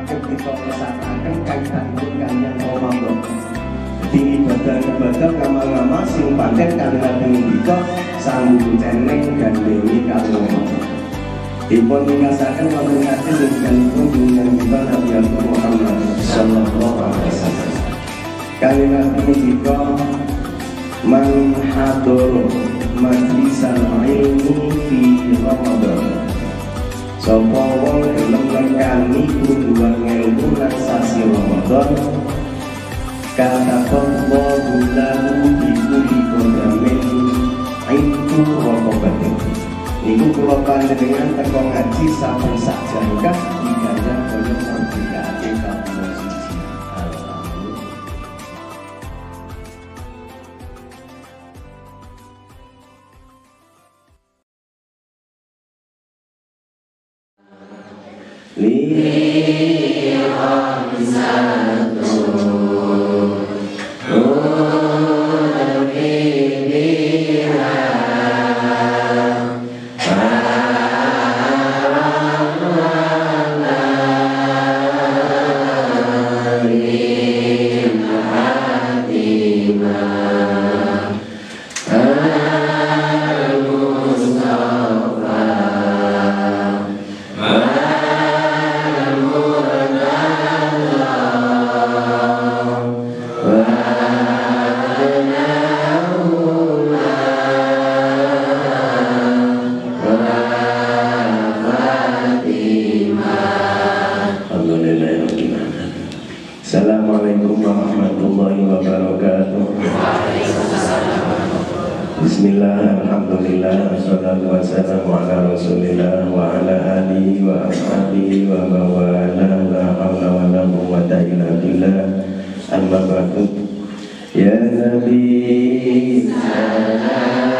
pakai kita kesatakan kaitanipun kalian Ramadan jadi ibadah-ibadah ngamal-ngamal sing paten kalian Nabi Ngendika sanggup dan dewi kalau Ipun mengasakan wonten dengan dengan kita Nabi Muhammad Sallallahu Alaihi Wasallam. Kali Nabi Ngendika man hadoro majlisan ilmi fi Ramadan Sopo wong gelem nekani kunduan ngelmu lan sasi Ramadan. Kata topo bulan iku dikodamin itu rokobatin Niku kula panjenengan teko ngaji saben sak jangkah diganjar kaya Alhamdulillah Alhamdulillah, Assalatu wassalamu ala rasulillah Wa ala alihi wa ashabihi wa mawala La hawla wa la illa billah. Amma ba'du. Ya Nabi Salam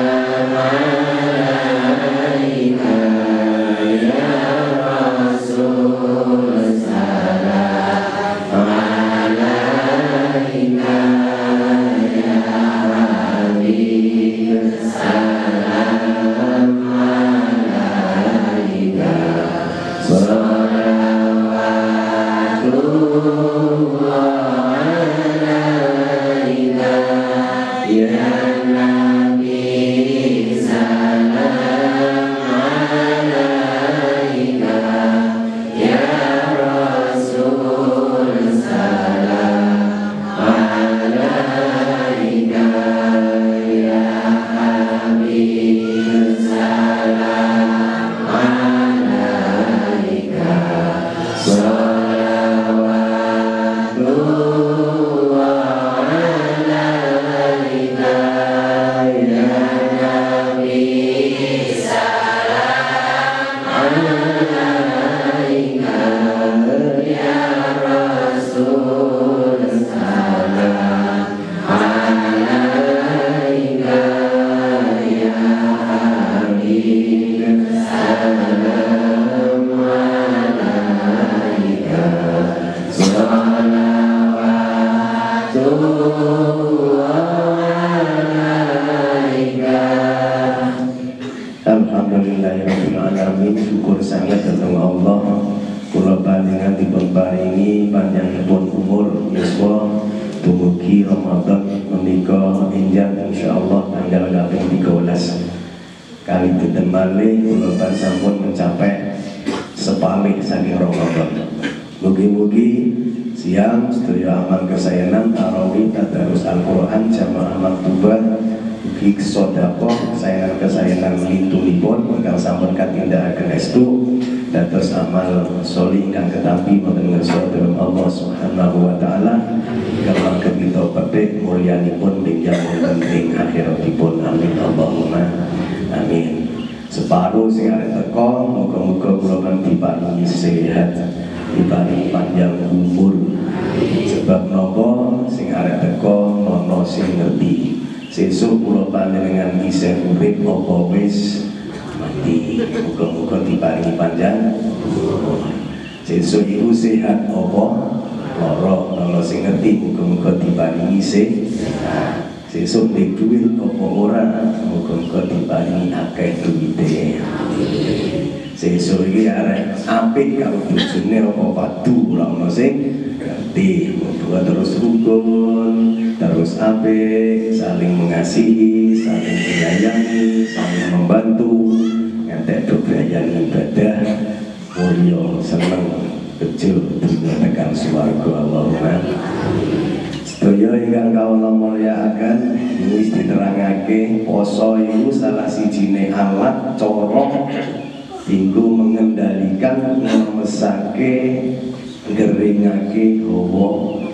Al-Quran jamaah maktubah Mugi sodako kesayangan kesayangan lintunipun ingkang sampun katindakaken estu dados amal solih ingkang ketampi ngarsa dalam Allah Subhanahu wa taala. Mangke kita petik mulyanipun pinjam wonten ing akhiratipun. Amin. Allahumma amin. Separuh sing arep teko muga-muga kula pan diparingi sehat diparingi panjang umur. Sebab nopo arep teko nono sing ngerti. Sesuk kula panjenengan isih urip apa wis mati. Muga-muga diparingi panjang. Sesuk iku sehat apa? Lara nono sing ngerti muga-muga diparingi sehat sesuk di duit apa ora? Muga-muga diparingi akeh duwite. Sesuk iki arek apik karo bojone apa padu ora ono sing ngerti muga terus rukun terus apik saling mengasihi saling menyayangi saling membantu. Ngantek dobrayan ibadah mulya seneng kecil dunia tekan swarga Allahumma. Sedaya ingkang kawula mulyakaken wis diterangake poso iku salah sijine alat cara tinggu mengendalikan ngemesake ngeringake hawa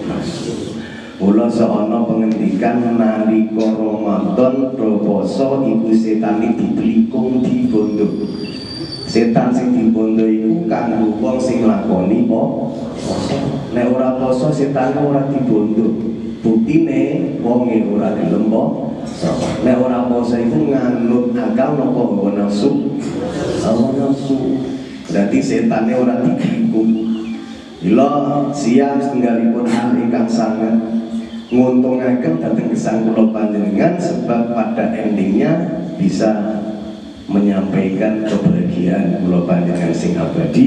nafsu Mula seana pengendikan nalika Ramadan do poso iku setan diblikung dibondo. Setan sing dibondo iku kanggo wong sing lakoni po nek ora poso setan ora dibondo. Buktine wonge ora gelem po nek ora poso iku nganut akal hawa nafsu? Hawa nafsu. Berarti setannya ora digiku Ila siang setenggalipun hal ingkang sangat nguntungaken datang kesan kula panjenengan sebab pada endingnya bisa menyampaikan kebahagiaan kula panjenengan sing abadi,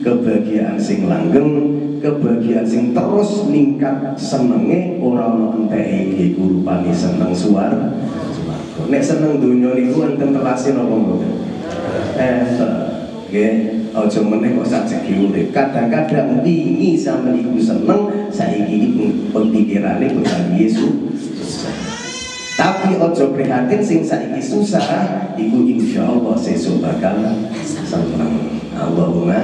kebahagiaan sing langgeng, kebahagiaan sing terus ningkat senenge ora ono enteke iku rupane seneng suar. Nek seneng donya niku enten telase napa mboten? Eh, nggih, aja meneh kok sak segi urip. Kadang-kadang wingi sampeyan iku seneng, saiki pemikirane kok Yesus. Tapi ojo prihatin sing saiki susah iku insya Allah sesuk bakal seneng. Allahumma.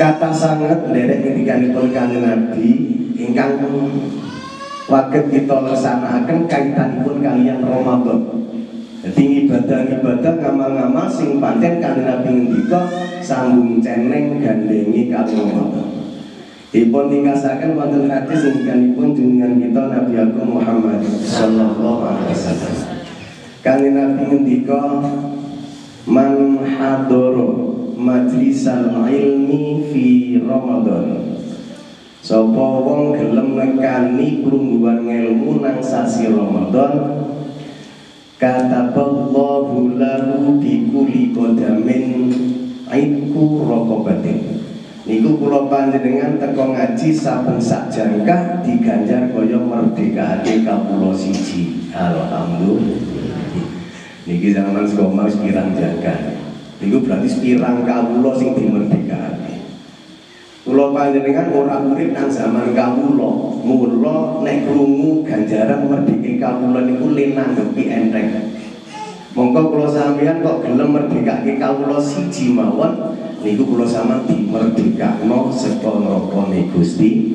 Kata sangat derek ketika nipun kanjeng Nabi ingkang waket kita lesanaken kaitanipun kalian Ramadan jadi ibadah-ibadah ngamal-ngamal sing pancen kanjeng Nabi ngendika sambung ceneng gandengi kalian Ramadan Dipun tingkasaken wonten hadis ingkanipun junjungan kita Nabi Agung Muhammad sallallahu alaihi wasallam. Kali Nabi ngendika man hadoro majlisal ilmi fi Ramadan. Sapa wong gelem nekani perungguan ilmu nang sasi Ramadan kataballahu lahu bi kulli qadamin aiku raqabatin Niku kula panjenengan teko ngaji saben sak jangkah diganjar kaya merdekake kawula siji. Alhamdulillah. Niki zaman sekolah wis pirang jangkah. Niku berarti pirang kawula sing dimerdekake. Kula panjenengan ora urip nang zaman kawula. Mula nek krungu ganjaran merdeke kawula niku lenanggepi enteng. Monggo kula sampeyan kok gelem merdekake kawula siji mawon niku kula sama dimerdekakno saka nerakane Gusti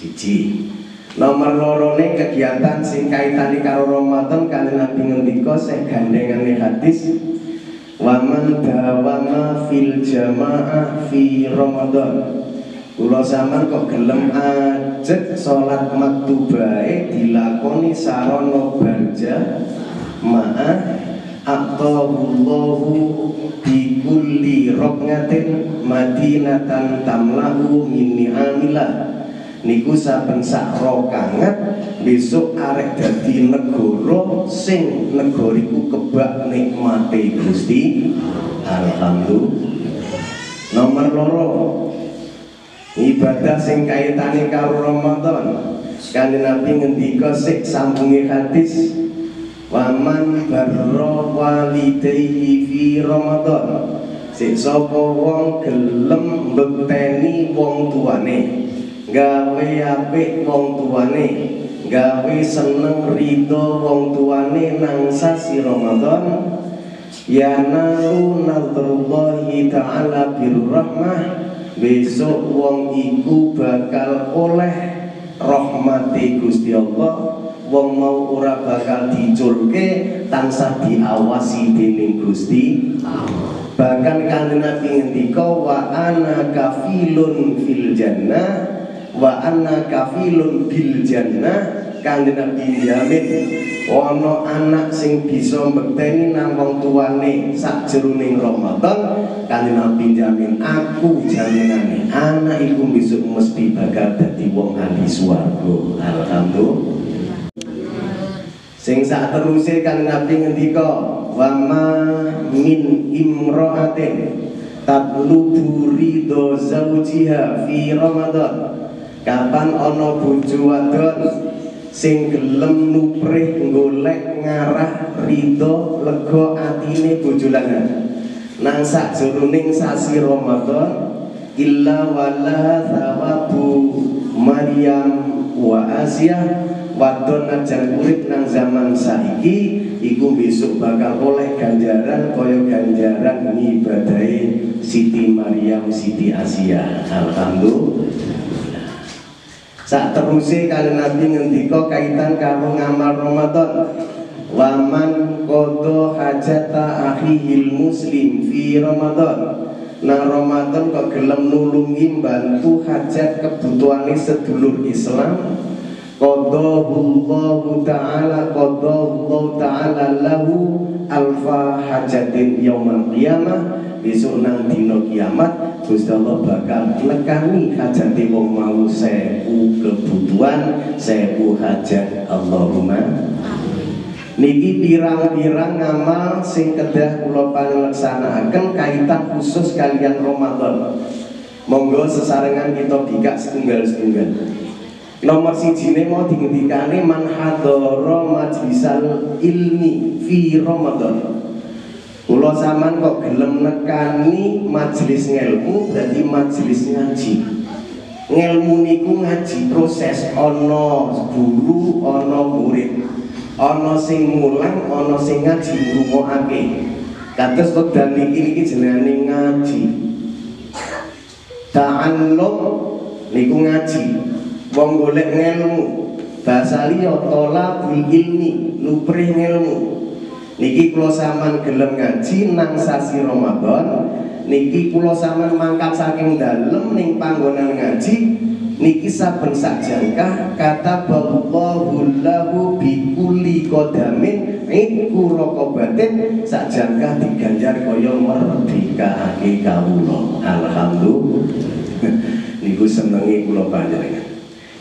Cici. Nomor lorone kegiatan sing kaitane karo Ramadan kanjeng Nabi ngendika sing gandengane hadis Waman dawama fil jamaah fi Ramadan. Kula sampean kok gelem ajek salat maktubae dilakoni sarana barja ma'a Atawullahu bikulli rokngatin madinatan tamlahu min ni'amillah niku saben sak rokangat besok arek dadi negara sing negariku kebak nikmate Gusti. Alhamdulillah. Nomor loro ibadah sing kaitane karo Ramadan. Kanjeng Nabi ngendika sik sambungi hadis. Waman barra walidayhi fi Ramadan. Sik sapa wong gelem mbeteni wong tuane gawe apik wong tuane. Gawe seneng ridho wong tuane nang sasi Ramadan. Ya nalu nadrullahi ta'ala birrahmah. Besok wong iku bakal oleh rahmati Gusti Allah. Wong mau ora bakal diculke tansah diawasi dening Gusti bahkan kanjeng Nabi ngendika wa ana kafilun fil jannah wa anna kafilun bil jannah kanjeng Nabi jamin ana anak sing bisa mbekeni nang wong tuane sakjeroning Ramadan kanjeng Nabi jamin aku jaminane anak iku besok mesti bakal dadi wong ahli swarga. Alhamdulillah. Sing sak teruse kan Nabi ngendika wa ma min imra'atin tatlubu ridho zawjiha fi Ramadan. Kapan ana bojo wadon sing gelem nuprih golek ngarah ridho lega atine bojo lanang. Nang sakjroning sasi Ramadan illa wala thawabu Maryam wa Asia. Wadon ajan urip nang zaman saiki iku besok bakal oleh ganjaran kaya ganjaran ngibadahi Siti Maryam Siti Asia. Alhamdulillah saat terusé kali Nabi ngendika kaitan karo ngamal Ramadan. Waman kodo hajata akhihil muslim fi Ramadan. Nah Ramadan kok gelem nulungi bantu hajat kebutuhan sedulur Islam. Qadahullahu ta'ala Qadahullahu ta'ala lahu Alfa hajatin yaumal qiyamah Besok nang dino kiamat Gusti Allah bakal nekani hajati wong mau sewu kebutuhan sewu hajat Allahumma Niki pirang-pirang ngamal sing kedah kula panleksanakaken kaitan khusus kalian Ramadan. Monggo sesarengan kita bikak setunggal-setunggal. Nomor siji mau dingendikane man hadara majlisal ilmi fi Ramadan. Kula sampean kok gelem nekani majelis ngelmu berarti majelis ngaji. Ngelmu niku ngaji proses ana guru, ana murid. Ana sing mulang, ana sing ngaji ngrungokake. Kados wekdal niki niki jenenge ngaji. Ta'allum niku ngaji wong golek ngelmu bahasa liya tolabul ilmi luprih ngelmu niki kula sampean gelem ngaji nang sasi Ramadan. Niki kula sampean mangkat saking dalem ning panggonan ngaji. Niki saben sakjangkah kata Allahu lahu bi kulli qadamin iku raqabatin sakjangkah diganjar kaya merdekaake kawula. Alhamdulillah. Niku senenge kula panjenengan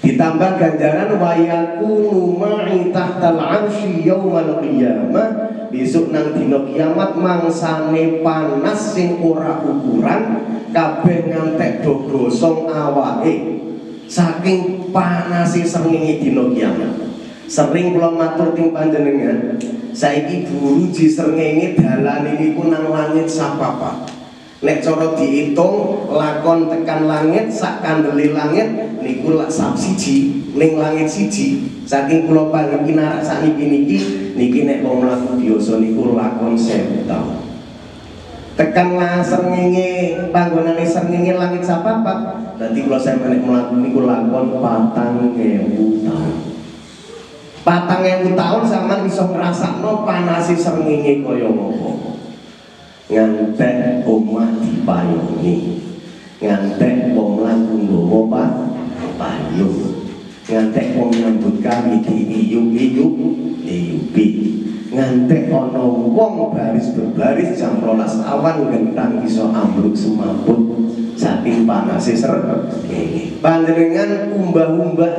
ditambah ganjaran wayakunu ma'i tahtal arsy yaumal qiyamah. Besok nang dina kiamat mangsane panas sing ora ukuran kabeh ngantek do gosong awake. Saking panase srengenge dina kiamat. Sering kula matur ting panjenengan saiki buru ji dalane niku nang langit sapapa Nek cara dihitung lakon tekan langit sak kandeli langit niku lak sab siji ning langit siji. Saking kula narak sakniki niki niki nek wong mlaku biasa niku lakon 1000 taun tekan srengenge panggonane srengenge langit sapapat dadi kula sampe nek mlaku niku lakon 4000 taun. Patang ewu tahun sama bisa ngrasakno panasi srengenge kaya ngopo ngantek omah dipayungi ngantek wong lanang nggawa payung ngantek wong nyambut kami di iyup-iyup iyupi ngantek ana wong baris berbaris jam rolas awan gentang iso ambruk semaput saking panase ser panjenengan umbah-umbah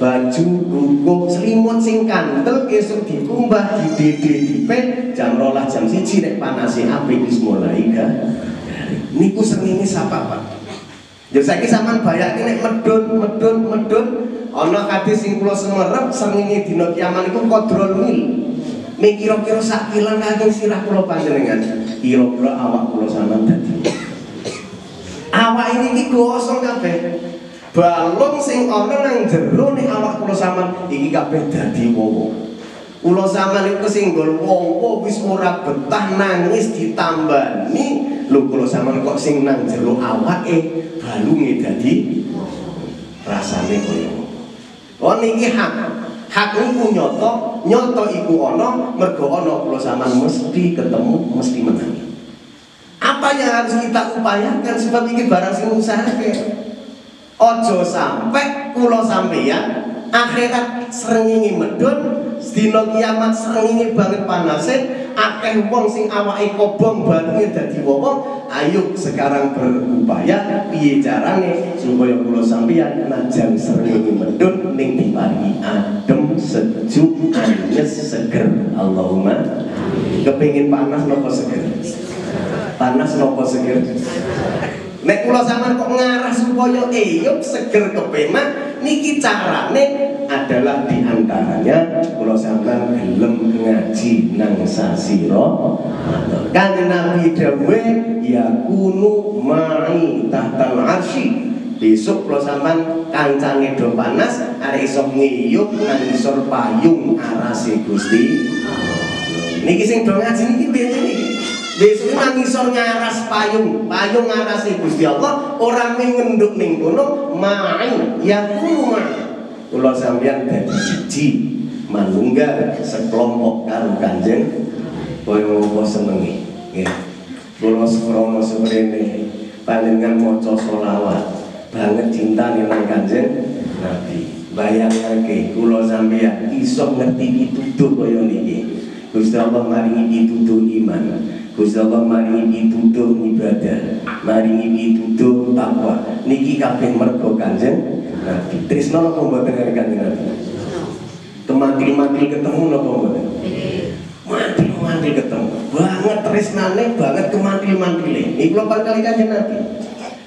baju rukuk selimut sing kantel esuk dikumbah di dede dipen jam rolah jam siji nek panase apik wis mulai ga niku sengenge sapa Pak? Jadi saiki sampean bayangke nek medun medun medun ana kadis sing kula semerep sengenge dina kiamat niku kodrol mil. Ming kira-kira sak kilan kageng sirah kula panjenengan kira-kira awak kula sampean dadi. Awak ini iki gosong kabeh balung sing ana nang jero ning awak kula sampean iki kabeh dadi wowo. Kula sampean iku sing wowo wis ora betah nangis ditambani. Lho kula sampean kok sing nang jero awake balunge dadi rasane kaya Oh niki hak. Hak niku nyoto nyoto iku ana mergo ana kula sampean mesti ketemu mesti menangi. Apa yang harus kita upayakan sebab ini barang sing usahake ojo sampai kulo sampeyan akhirat srengenge medun dina kiamat srengenge banget panase akeh wong sing awake kobong balunge dadi wong ayo sekarang berupaya piye carane supaya kula sampeyan najan srengenge medhun ning diparingi adem sejuk anyes seger. Allahumma kepengin panas nopo seger? Panas nopo seger Nek kula sampean kok ngarah supaya eyup seger kepenak niki carane adalah diantaranya kula sampean gelem ngaji nang sasira kan Nabi dawuh ya kunu ma'i tahtal arsy. Besok kula sampean kancane do panas arek iso ngiyup nang isor payung arase Gusti niki sing do ngaji niki piye niki Besok nang ngisor ngaras payung, payung ngarasi Gusti Allah, orang ngenduk ning kono main ya kuma. Kula sampeyan dadi siji manunggal sekelompok karo Kanjeng kaya apa senenge. Nggih. Kula seprono seprene panjenengan maca selawat banget cinta nang Kanjeng Nabi. Bayangake kula sampeyan iso ngerti pituduh kaya niki. Gusti Allah maringi pituduh iman. Gusti Allah maringi pituduh ibadah, maringi pituduh takwa. Niki kabeh mergo Kanjeng Nabi. Trisno napa mboten karo Kanjeng Nabi? Kemantil-mantil ketemu napa mboten? Mantil-mantil ketemu. Banget tresnane, banget kemantil-mantile. Iki kula kali Kanjeng Nabi.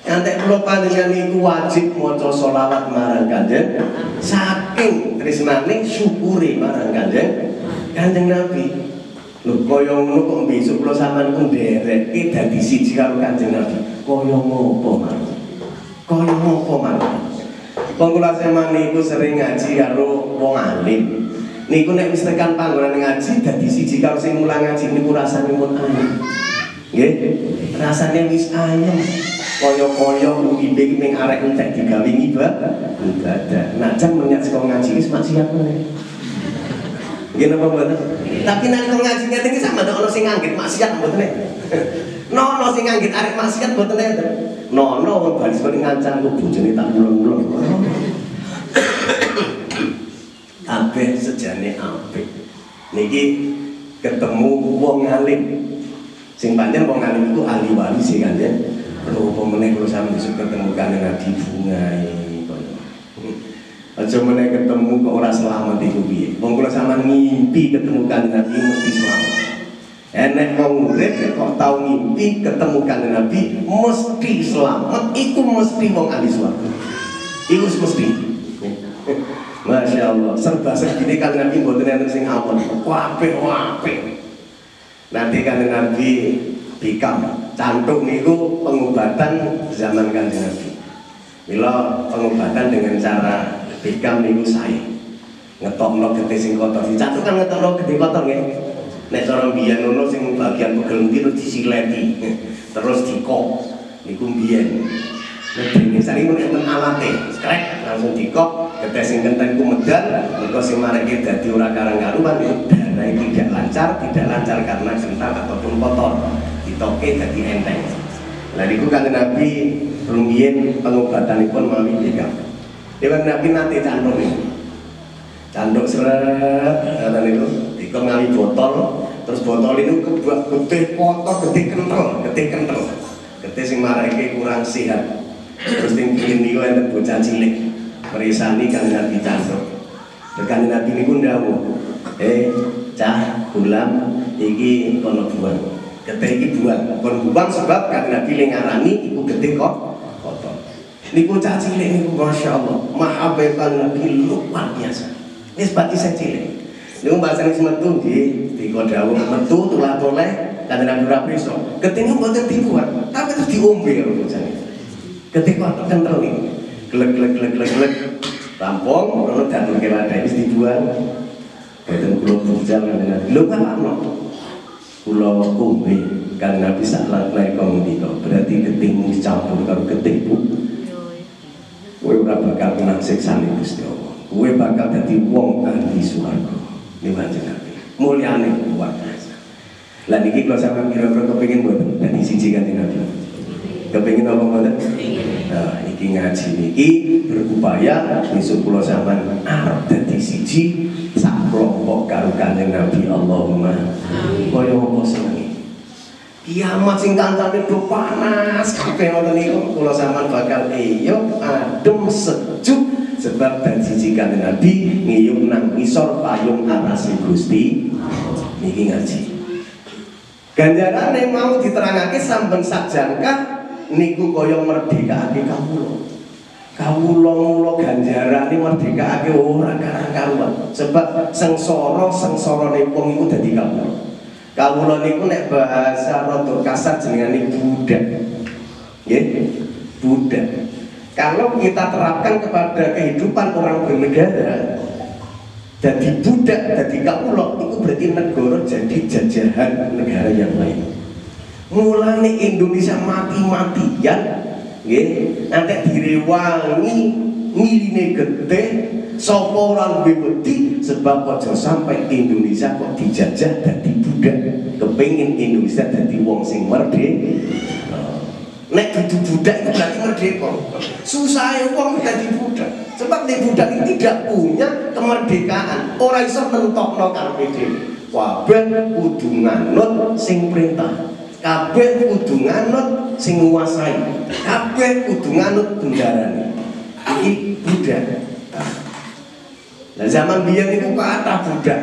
Nanti kula panjenengan niku wajib maca selawat marang Kanjeng saking tresnane syukure marang Kanjeng Kanjeng Nabi. Lho kaya ngono kok besok kula sampean ku nderekke dadi siji karo Kanjeng Nabi. Kaya ngopo, Mas? Kaya ngopo, Mas? Wong kula sampean niku sering ngaji karo wong alim. Niku nek wis tekan panggonan ngaji dadi siji karo sing mulang ngaji niku rasane mun ayem. Nggih, rasane wis ayem. Kaya-kaya uripe ning arek entek digawe ibadah. Ibadah. Najan menyang saka ngaji wis maksiat meneh. Nggih napa mboten? Tapi nek ngaji ngene iki sama ono sing nganggit maksiat mboten nek. Nono sing nganggit arek maksiat mboten nek. Nono wong bali seperti ngancam ku bojone tak ulung-ulung. Kabeh sejane apik. Niki ketemu wong alim. Sing pancen wong alim itu ahli waris kan ya. Lho apa meneh kula sampe ketemu kanjeng Nabi bungae. Aja meneh ketemu kok ora selamat iku piye. Wong kula sampean ngimpi ketemu kanjeng Nabi mesti selamat. Enek wong urip kok tau ngimpi ketemu kanjeng Nabi mesti selamat, iku mesti wong ahli swarga. Iku mesti. Masya Allah, serba segini kan Nabi mboten enten sing awon. Wape wape. Nanti kan Nabi bikam cantuk niku pengobatan zaman kanjeng Nabi. Mila pengobatan dengan cara Bikam niku sae. Ngetokno getih sing kotor. Dicatut kan ngetokno getih kotor nggih. Nek cara mbiyen ngono sing bagian pegel ndi terus disileti. Terus dikok. Niku mbiyen. Nek dene sari mun enten alate, skrek langsung dikok. Getih sing kenten ku medal, mergo sing mareke dadi ora karang-karuan darah tidak lancar, tidak lancar karena kental ataupun kotor. Ditoke dadi enteng. Niku kan Nabi rumiyin pengobatanipun mawi bikam. Dewan Nabi nanti cantuk ini. Cantuk seret Kata itu Dikon ngali botol Terus botol itu kebuat getih kotor Getih kental Getih kental Getih sing marake kurang sehat Terus yang bikin niku enten bocah cilik Merisani kan Nabi cantuk Dekan Nabi niku ndawu Eh cah gulam Iki kono buang Getih iki buang Kon buang sebab kan Nabi ngarani Iku getih kok Niku cah cilik niku Masya Allah Mahabbatan Nabi luar biasa. Ini sebab saya cilik. Niku bahasa ini metu di Di kodawung metu tulah toleh Kata Nabi Rabi so Ketika buatan dibuat Tapi terus diombe ya Ketika kental nih Gelek gelek gelek gelek gelek Tampung Lalu datang ke ladai Terus dibuang Kata kulo bujang Kata Nabi. Lu kan umbe Kan Nabi saat lain kau Berarti ketingmu dicampur Kalau keting bu kowe ora bakal kena siksane Gusti Allah. Kowe bakal dadi wong ahli swarga. Ini pancen Nabi. Mulyane luar biasa. Lah niki kalau sampean kira-kira kepengin mboten dadi siji kanthi Nabi. Kepengin apa mboten? Nah, iki ngaji niki berupaya besok kula sampean arep dadi siji sak kelompok karo kanjeng Nabi Allahumma kaya apa senengi kiamat sing kancane do panas. Kabeh ngoten niku. Kula sampean bakal iyo adem sejuk sebab dan siji kanjeng Nabi ngiyup nang isor payung arasi Gusti. Niki ngaji. Ganjarane mau diterangake sampun sakjangkah niku kaya merdekake kawula. Kawula mula ganjarane merdekake ora karuan sebab sengsara sengsarane wong iku dadi kawula kawula niku nek bahasa rada kasar jenengane budak. Nggih budak. Kalau kita terapkan kepada kehidupan orang bernegara jadi budak, jadi kawula itu berarti negara jadi jajahan negara yang lain. Mulane Indonesia mati-matian nggih nanti direwangi miline gede sapa ora duwe sebab aja sampai Indonesia kok dijajah dadi budak. Kepengin Indonesia dadi wong sing merdeka. Nek dudu budak itu berarti merdeka. Susah wong dadi budak. Sebab nek budak ini tidak punya kemerdekaan ora iso mentokno karepe dhewe. Kabeh kudu nganut sing perintah. Kabeh kudu nganut sing nguasai. Kabeh kudu nganut bendarane iki budak Nah zaman biyen niku kata budak.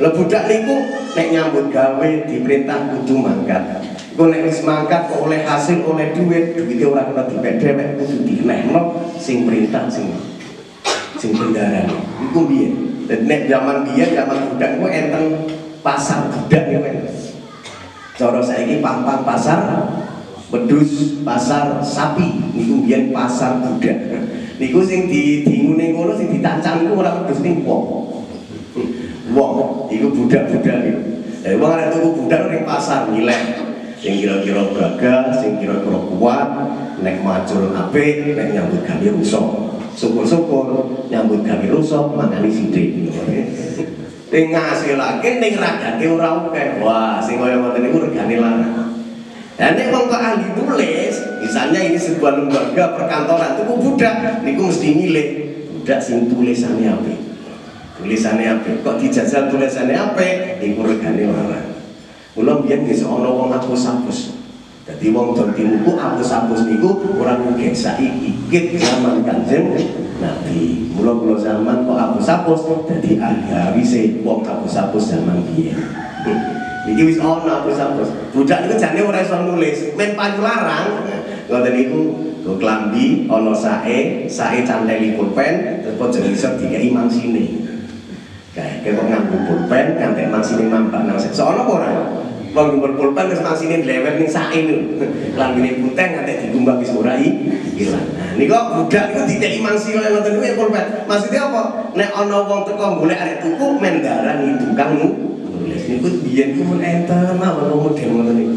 Lah budak niku nek nyambut gawe diperintah kudu mangkat. Iku nek wis mangkat kok oleh hasil oleh duit, duwite ora kena dipek dhewek kudu dinehno sing perintah sing sing bendarane. Iku biyen. Dan nek zaman biyen zaman budak niku enten pasar budak niku enten. Cara saiki pampang pasar wedhus pasar sapi niku biyen pasar budak. Niku sing di dingune ngono sing ditancang niku ora wedhus ning wong. Wong iku budak-budak iku. Eh wong arek tuku budak ning pasar nyilek. Sing kira-kira gagah, sing kira-kira kuat, nek macul apik, nek nyambut gawe rusak. Syukur-syukur nyambut gawe rusak mangani sithik. Ning ngasilake ning ragate ora akeh. Wah, sing kaya ngoten niku regane. Dan nek wong kok ahli nulis, misalnya ini sebuah lembaga perkantoran tuku budak, niku mesti milih budak sing tulisannya apa? Tulisannya apa? Kok dijajal tulisannya apa? Niku regane larang. Mula biyen wis ana wong hapus-hapus. Dadi wong dol timuku hapus-hapus niku ora mungkin saiki ikit zaman Kanjeng Nabi. Mula kula zaman kok hapus-hapus dadi ahli-ahli wong hapus-hapus zaman biyen. Iki wis ana hapus-hapus. Budak niku jane ora iso nulis, men payu larang. Ngoten niku go klambi ana sae, sae canteli pulpen, terus pojok isor dikai mangsine. Kayak kok nganggo pulpen ngantek mangsine mampak nang sono apa ora? Wong ngumbar pulpen terus mangsine dlewet ning sae niku. Klambine putih ngantek digumbang wis ora ilang. Niku budak niku dikai mangsi kaya ngoten niku pulpen. Maksudnya apa? Nek ana wong teko golek arek tuku mendarani tukang nulis niku biyen ku mun enten mawon model ngoten niku.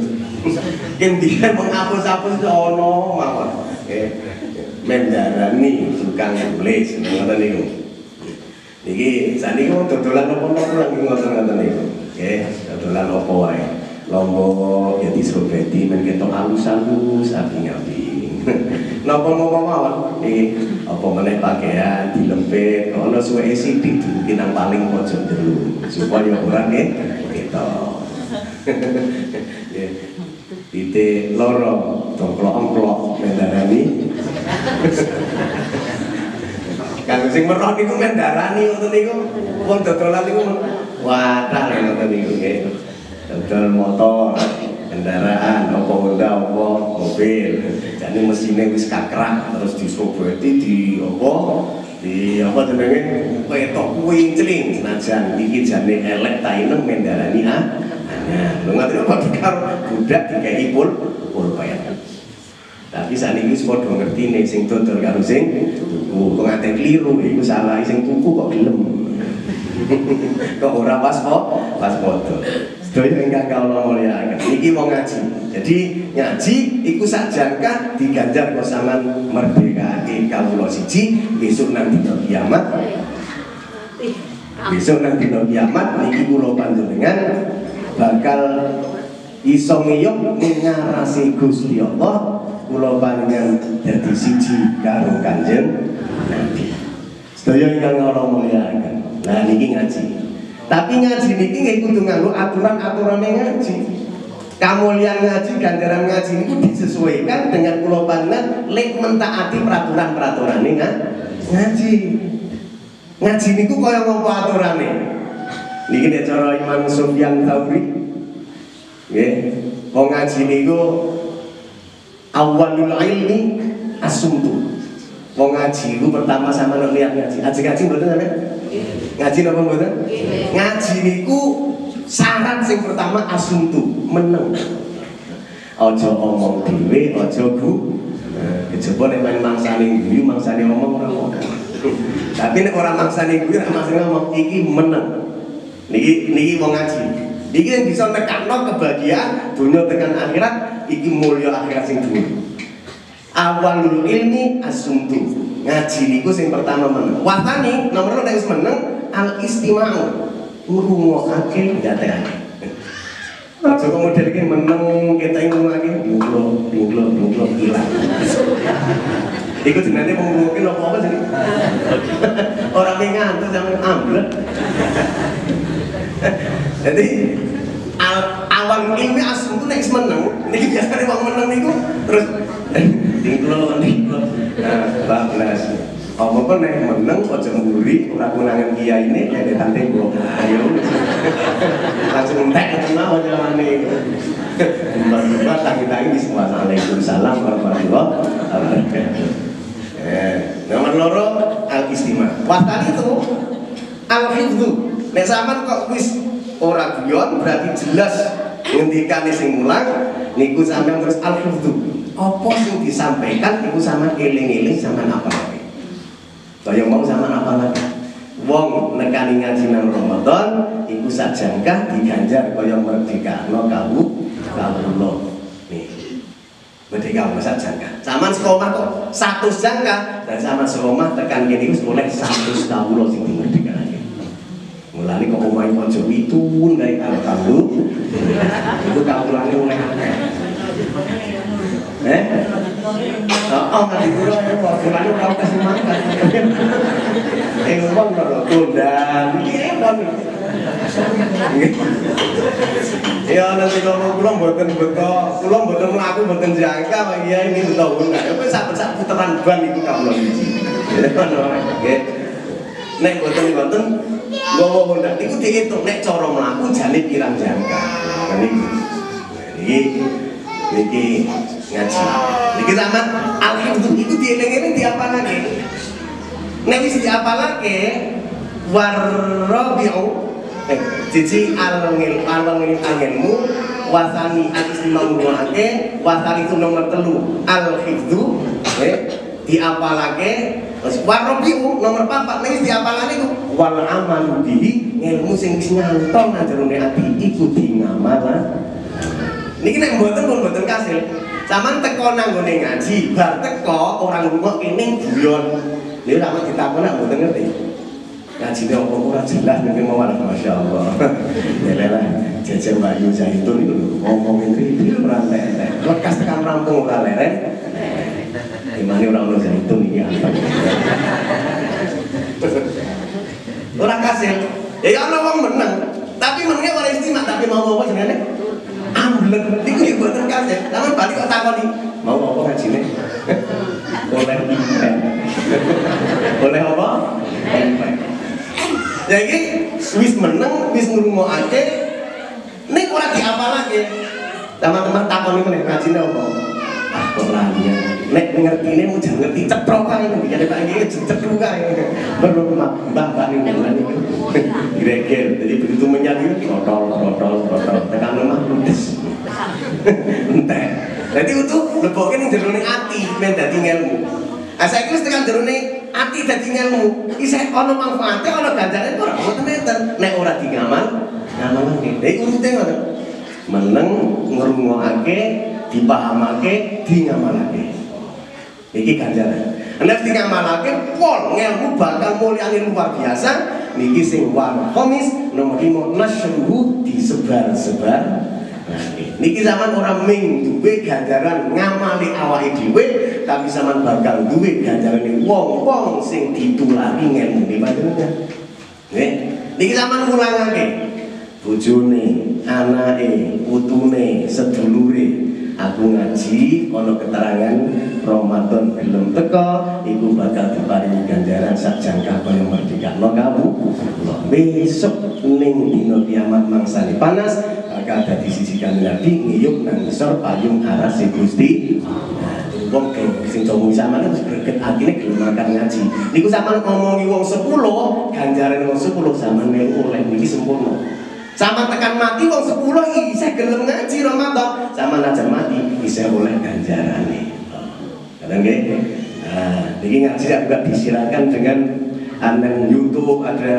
Yen biyen menghapus-hapus ono mawon. Nggih. Mendarani tukang nulis ngoten niku. Niki saniki wong dodolan apa-apa lagi ngoten-ngoten niku. Nggih, dodolan apa wae. Lombok ya disrobeti men ketok halus-halus api-api. Napa ngapa mawon? Iki apa meneh pakaian dilempit, ono suwe sithik dibuki nang paling pojok jero supaya ora nggih ketok. Nggih. Titik loro, dongklok-ongklok mendarani. Kang sing merok niku mendarani ngoten niku. Wong dodolan niku wadah ngoten niku nggih. Dodol motor, kendaraan, apa Honda, apa mobil. Jadi mesinnya wis kakrak terus disobeti di apa di apa jenenge ketok kuwi celing senajan iki jane elek ta inem mendarani ah. Nah, lu ngerti apa karo budak dikai pul pulpen. Tapi saat ini wis padha ngerti nih sing dodol karo sing tuku. Kok ngate keliru iku salah sing tuku kok gelem. kok ora pas kok pas foto. Sedaya ingkang kawula mulyakaken. Iki mau ngaji. Jadi ngaji iku sakjangka diganjar kok sampean merdekake kawula siji besok nang dina kiamat. Besok nang dina kiamat niki kula panjenengan bakal iso ngiyup ngarasi Gusti Allah kula panjenengan dadi siji karo Kanjeng Nabi. Sedaya ingkang kawula mulyakaken. Nah niki ngaji. Tapi ngaji niki nggih kudu nganggo aturan-aturane ngaji. Kamulian ngaji, ganjaran ngaji itu disesuaikan dengan pulau panjenengan lek mentaati peraturan-peraturan ngaji. Ngaji niku kaya ngopo aturane? Niki nek cara Imam Sufyan Tsauri nggih, wong ngaji niku awalul ilmi asumtu. Wong ngaji itu pertama sama lihat ngaji. Ngaji ngaji mboten sampe? Ngaji napa mboten? Ngaji niku syarat sing pertama asumtu, meneng. Aja omong dhewe, aja gu. Kejaba nek main mangsane guyu, mangsane omong ora apa. Tapi nek ora mangsane guyu, ora mangsane ngomong iki meneng. Niki niki wong ngaji. Iki yang bisa nekakno kebahagiaan dunia tekan akhirat iki mulya akhirat sing dhuwur. Awalul ilmi asumtu. Ngaji niku sing pertama meneng. Watani nomor loro nek wis meneng al istima'u. Ngrungokake ndatekake. Aja kok model iki meneng kita ngomongake dunglo dunglo dunglo ilang. Iku jenenge wong mungkin apa-apa jadi. Orang yang ngantuk sampe amblek. Jadi al awal ilmi asum itu nek meneng, niki biasane wong meneng niku terus dingklo dingklo. Nah, bablas. Apa kok nek meneng aja mburi ora kunangan kiai ini ya di tante kok. Ayo. Langsung entek ketemu omonane. Mbak-mbak tangi-tangi di semua Waalaikumsalam warahmatullahi wabarakatuh. Eh, nomor loro al istima. Wastan itu al hifdzu. Nek sampean kok wis ora guyon berarti jelas ngendikane sing mulang niku sampean terus al hifdzu. Apa sing disampaikan iku sama eling-eling sama apa. Kaya mau sama apa lagi. Wong nekani ngaji nang Ramadan iku sajangkah diganjar kaya merdekano kawu kawula. Nih. Merdeka masa jangka. Zaman sekolah kok satu jangka dan zaman sekolah tekan kene wis oleh satu kawula sing dimerdekake. Mulane kok omahe kanca itu gawe karo kamu. Itu kawulane oleh akeh. Eh? Oh, oh nggak dikira ya, Pak. Mulane ora kasih makan. Eh, kundan. Iki apa nih? Ya nanti kalau pulang buatan beto, pulang buatan melaku buatan jangka, pak iya ini betul. Ya wes sak sak puteran ban itu kamu lagi. Nek buatan buatan, gowo honda, itu dihitung. Nek coro melaku jadi pirang jangka. Ini, ini, ini ngaji. Ini sama alhamdulillah itu di apa lagi? Nek wis di apa lagi? Warrobiu eh cici alangil alangil angelmu wasani al-istimam ake wasani itu nomor telu al hifdu eh diapalake terus warobiu nomor papat nih diapalake itu wal amal bihi ilmu sing wis nyantol nang ati niki nek mboten pun mboten kasil. Saman teko nang gone ngaji, bar teko orang rumah kene guyon. Ora ditakon nak mboten ngerti. Ngaji ini apa kurang jelas mungkin mau ada Masya Allah Ya lah, jajan Bayu Zaitun itu ngomongin review orang lele Lekas tekan rampung orang lele Gimana orang lo Zaitun ini apa Orang kasih Ya orang orang menang Tapi menangnya orang istimewa Tapi mau apa sebenarnya Amblek Itu yang buatan kasih Namun balik kok nih Mau apa nih Boleh impen Boleh apa? Impen Jadi wis meneng, wis ngrungokake nek ora diapalake. Teman-teman takoni meneh ngajine apa? Ah kok lali Nek ngertine mu jangan ngerti cetrok kae nek jadi Pak iki cetrok kae. Perlu mbah-mbah ning bulan iki. Greger. Jadi begitu menyatu trotol trotol trotol tekan lemah ludes. Entek. Jadi itu leboke ning jero ati men dadi ngelmu. Ah saiki tekan jero ati dadi ngelmu. Isih ana manfaate ana ganjarane ora ngoten Nek ora dingamal, ngamalake. Lha iku urute ngoten. Meneng ngrungokake, dipahamake, dingamalake. Iki ganjaran. Nek dingamalake pol ngelmu bakal mulyane luar biasa. Niki sing wal khamis nomor 5 nasyruhu disebar-sebar. Niki zaman orang ming duwe ganjaran ngamali awake dhewe tapi zaman bakal duwe ganjaran wong-wong sing ditulari ngelmu panjenengan. Nggih. Niki sampean ulangake. Bojone, anake, putune, sedulure, aku ngaji ono keterangan Ramadan belum teko iku bakal diparingi ganjaran sak jangka kaya merdekano kamu besok ning dina kiamat mangsane panas bakal dadi sisi Nabi ngiyup nang ngisor payung arase Gusti. Nah wong sing coba sampean wis greget atine gelem makan ngaji. Niku sampean ngomongi wong 10 ganjaran wong 10 sampean melu oleh niki sempurna sama tekan mati wong 10 isih gelem ngaji Ramadan. Sama aja mati isih oleh ganjarane. Kadang nggih? Nah ini ngaji juga disilakan dengan aneh YouTube ada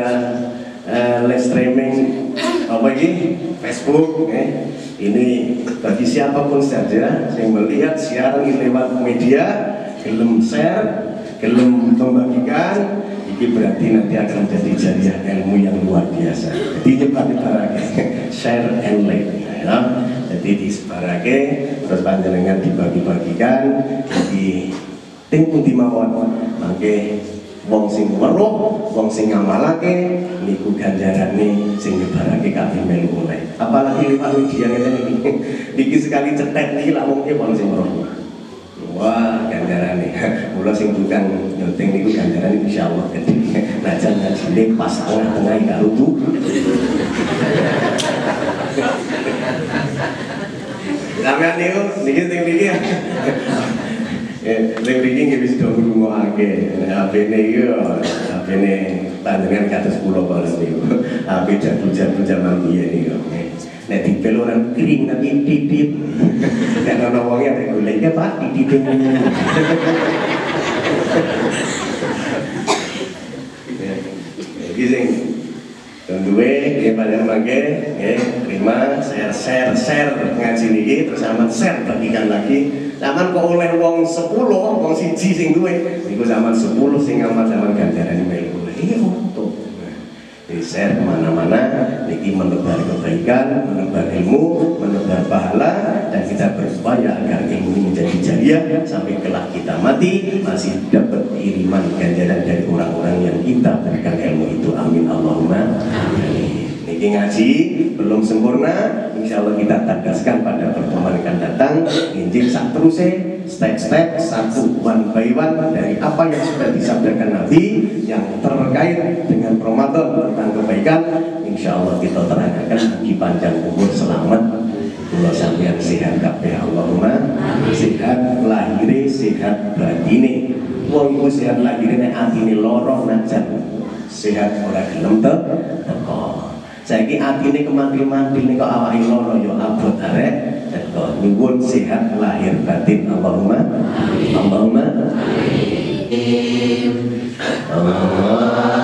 uh, live streaming. Apa ini Facebook eh. ini bagi siapa pun saja yang melihat siaran ini lewat media gelem share gelem membagikan ini berarti nanti akan menjadi jariah ilmu yang luar biasa jadi nyebar nyebarake share and like ya. jadi disebarake terus panjenengan dibagi-bagikan jadi ting pun dimawon mangke wong sing weruh, wong sing ngamalake niku ganjarane sing nyebarake kabeh melu oleh. Apalagi lewat media ngene iki. Sekali cetek niki lak wong wong sing weruh. Wah, ganjarane. Mula sing tukang nyunting niku ganjarane insyaallah gede. Najan ngajine pas tengah-tengah karo tu. Sampeyan niku niki sing niki Lek mriki nggih wis do ngrungokake. HP-ne iki HP-ne panjenengan kados kula kala niku. HP jadul-jadul zaman biyen niku. Nek dipel orang kering tapi titip. Nek ana wong ya golek ya Pak titip. Iki sing duwe nggih panjenengan mangke nggih terima share share share ngaji niki terus aman share bagikan lagi. Zaman kok oleh wong 10 wong siji sing duwe niku zaman 10 sing amat zaman ganjaran melu iya share ke mana-mana. Niki menebar kebaikan menebar ilmu menebar pahala dan kita berupaya agar ilmu ini menjadi jariah sampai kelak kita mati masih dapat kiriman ganjaran dari orang-orang yang kita berikan ilmu itu. Amin Allahumma. Amin. Niki ngaji belum sempurna. Insya Allah kita tegaskan pada pertemuan akan datang. Injil sak terusnya step-step satu one by one dari apa yang sudah disabdakan Nabi yang terkait dengan Ramadan tentang kebaikan. Insya Allah kita terangkan bagi panjang umur selamat. Kula sampeyan sehat kabeh Allahumma. Sehat lahir sehat batine. Wong iku sehat lahir nek atine lara najan. Sehat ora gelem teko. Saiki atine kemantil-mantil kok awake lara ya abot arek nyuwun sehat lahir batin. Allahumma Allahumma. Alhamdulillahirabbil